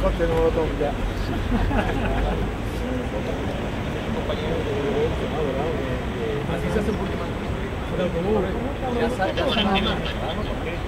con coste molotov ya. Así se hace un poquito más. Ya sa- ya sa-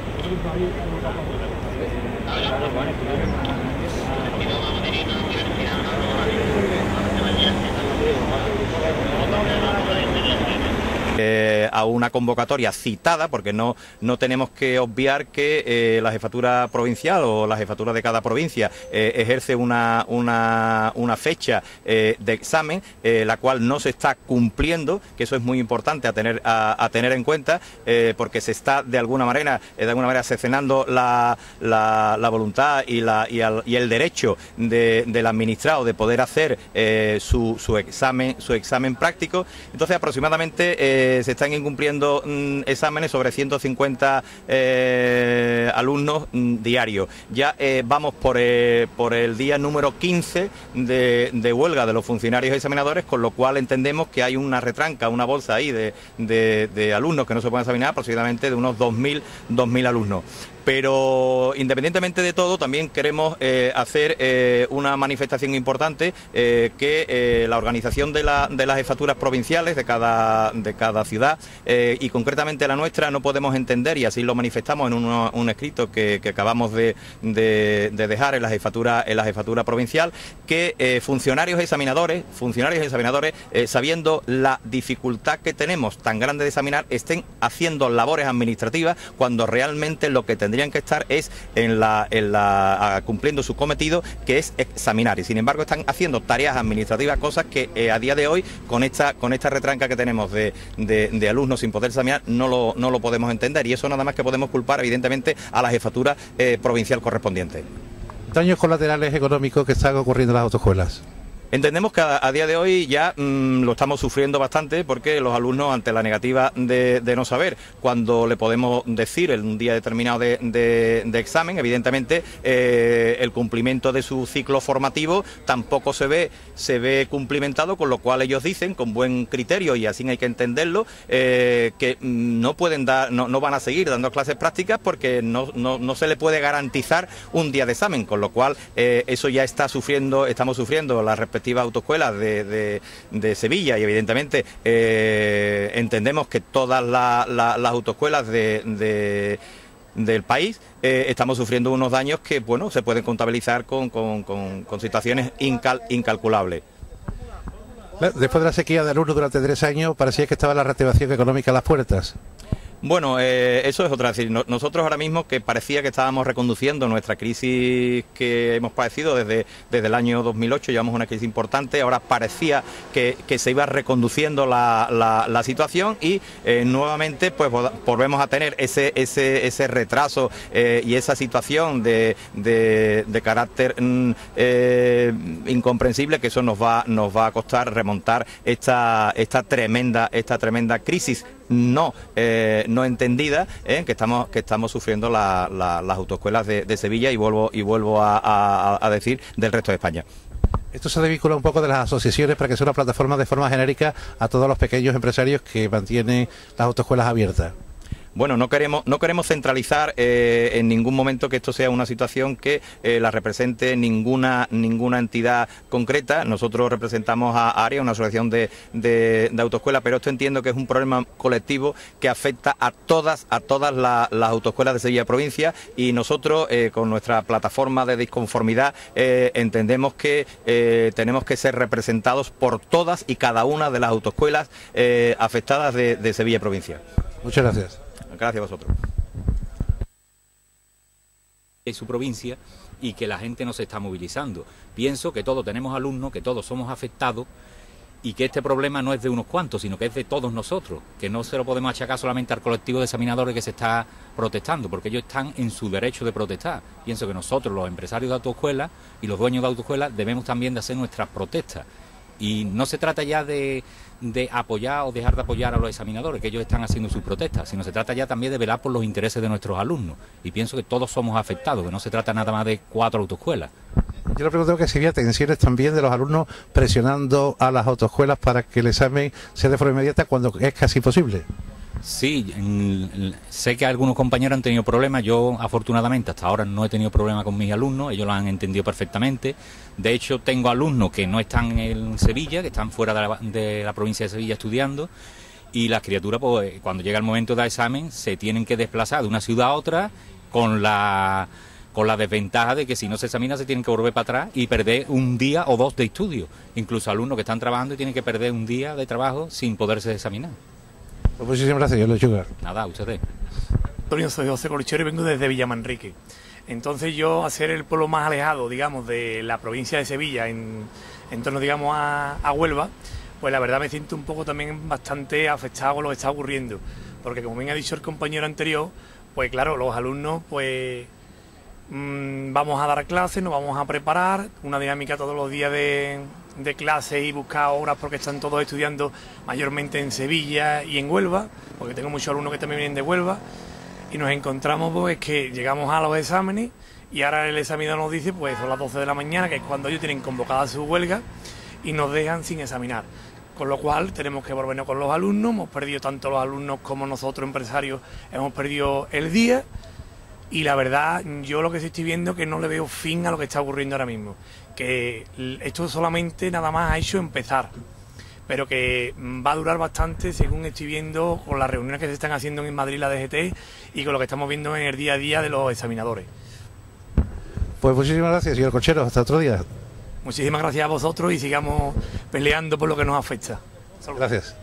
eh, a una convocatoria citada, porque no, no tenemos que obviar que eh, la jefatura provincial o la jefatura de cada provincia eh, ejerce una, una, una fecha de examen, la cual no se está cumpliendo, que eso es muy importante a tener, a, a tener en cuenta, porque se está de alguna manera, de alguna manera cercenando la, la, la voluntad y, la, y, el derecho de- del administrado de poder hacer su, su examen, su examen práctico. Entonces aproximadamente eh, se están incumpliendo mm, exámenes sobre 150 eh, alumnos mm, diarios. Ya eh, vamos por, por el día número 15 de, de huelga de los funcionarios examinadores, con lo cual entendemos que hay una retranca, una bolsa ahí de, de- de alumnos que no se pueden examinar, aproximadamente de unos 2.000 2.000 alumnos. Pero independientemente de todo, también queremos eh, hacer eh, una manifestación importante eh, que la organización de, la- de las jefaturas provinciales de cada, de cada ciudad y concretamente la nuestra no podemos entender, y así lo manifestamos en uno- un escrito que, que acabamos de, de- de dejar en la jefatura, en la jefatura provincial, que funcionarios examinadores, funcionarios examinadores, sabiendo la dificultad que tenemos tan grande de examinar, estén haciendo labores administrativas cuando realmente lo que tendrían que estar es en la, en la, cumpliendo su cometido, que es examinar. Y sin embargo están haciendo tareas administrativas, cosas que eh, a día de hoy, con esta, retranca que tenemos de, alumnos sin poder examinar, no lo, no lo podemos entender. Y eso nada más que podemos culpar, evidentemente, a la jefatura eh, provincial correspondiente. Daños colaterales económicos que están ocurriendo en las autoescuelas. Entendemos que a, día de hoy ya mm, lo estamos sufriendo bastante porque los alumnos, ante la negativa de, no saber cuando le podemos decir en un día determinado de, examen, evidentemente eh, el cumplimiento de su ciclo formativo tampoco se ve, se ve cumplimentado, con lo cual ellos dicen, con buen criterio y así hay que entenderlo, eh, que mm, no pueden dar, no, no van a seguir dando clases prácticas porque no, no- no se le puede garantizar un día de examen, con lo cual eh, eso ya está sufriendo, estamos sufriendo las respectivas autoescuelas de, Sevilla y evidentemente eh, entendemos que todas la- la- las autoescuelas de- de del país, eh, estamos sufriendo unos daños que bueno se pueden contabilizar con, con- situaciones incal- incalculables. Después de la sequía de alumnos durante tres años, parecía que estaba la reactivación económica a las puertas. Bueno, eh, eso es otra. Es decir, no- nosotros ahora mismo que parecía que estábamos reconduciendo nuestra crisis que hemos padecido desde, desde el año 2008, llevamos una crisis importante, ahora parecía que, que se iba reconduciendo la, la- la situación y eh, nuevamente pues vo- volvemos a tener ese, ese, ese retraso eh, y esa situación de, de- de carácter mm, eh, incomprensible que eso nos va, nos va a costar remontar esta, esta tremenda, esta tremenda crisis no, eh, no entendida eh, que estamos que estamos sufriendo la- la- las autoescuelas de, Sevilla y vuelvo y vuelvo a decir del resto de España. Esto se desvincula un poco de las asociaciones para que sea una plataforma de forma genérica a todos los pequeños empresarios que mantienen las autoescuelas abiertas. Bueno, no queremos, no queremos centralizar eh, en ningún momento que esto sea una situación que eh, la represente ninguna, ninguna entidad concreta. Nosotros representamos a AREA, una asociación de, de, autoescuelas, pero esto entiendo que es un problema colectivo que afecta a todas, a todas la- las autoescuelas de Sevilla Provincia y nosotros eh, con nuestra plataforma de disconformidad entendemos que tenemos que ser representados por todas y cada una de las autoescuelas afectadas de Sevilla Provincia. Muchas gracias. Gracias a vosotros. en su provincia y que la gente no se está movilizando. Pienso que todos tenemos alumnos, que todos somos afectados y que este problema no es de unos cuantos, sino que es de todos nosotros, que no se lo podemos achacar solamente al colectivo de examinadores que se está protestando, porque ellos están en su derecho de protestar. Pienso que nosotros, los empresarios de autoescuelas y los dueños de autoescuelas, debemos también de hacer nuestras protestas. Y no se trata ya de, de apoyar o dejar de apoyar a los examinadores, que ellos están haciendo sus protestas, sino se trata ya también de velar por los intereses de nuestros alumnos. Y pienso que todos somos afectados, que no se trata nada más de cuatro autoescuelas. Yo le pregunto que si había tensiones también de los alumnos presionando a las autoescuelas para que el examen sea de forma inmediata cuando es casi imposible. Sí, sé que algunos compañeros han tenido problemas. Yo, afortunadamente, hasta ahora no he tenido problemas con mis alumnos. Ellos lo han entendido perfectamente. De hecho, tengo alumnos que no están en Sevilla, que están fuera de la, de la provincia de Sevilla estudiando. Y las criaturas, pues, cuando llega el momento de examen, se tienen que desplazar de una ciudad a otra con la con la desventaja de que si no se examina se tienen que volver para atrás y perder un día o dos de estudio. Incluso alumnos que están trabajando y tienen que perder un día de trabajo sin poderse examinar. Pues muchísimas gracias, yo lo Nada, ustedes. Antonio, soy José Colichero y vengo desde Villamanrique. Entonces yo, a ser el pueblo más alejado, digamos, de la provincia de Sevilla, en, torno, digamos, a, Huelva, pues la verdad me siento un poco también bastante afectado con lo que está ocurriendo. Porque como bien ha dicho el compañero anterior, pues claro, los alumnos, pues mm, vamos a dar clases, nos vamos a preparar, una dinámica todos los días de, de clase y buscar horas porque están todos estudiando mayormente en Sevilla y en Huelva, porque tengo muchos alumnos que también vienen de Huelva, y nos encontramos pues que llegamos a los exámenes y ahora el examinador nos dice pues son las 12 de la mañana, que es cuando ellos tienen convocada su huelga, y nos dejan sin examinar. Con lo cual tenemos que volvernos con los alumnos, hemos perdido tanto los alumnos como nosotros empresarios, hemos perdido el día y la verdad yo lo que estoy viendo es que no le veo fin a lo que está ocurriendo ahora mismo que esto solamente nada más ha hecho empezar, pero que va a durar bastante según estoy viendo con las reuniones que se están haciendo en Madrid la DGT y con lo que estamos viendo en el día a día de los examinadores. Pues muchísimas gracias, señor Cochero. Hasta otro día. Muchísimas gracias a vosotros y sigamos peleando por lo que nos afecta. Gracias.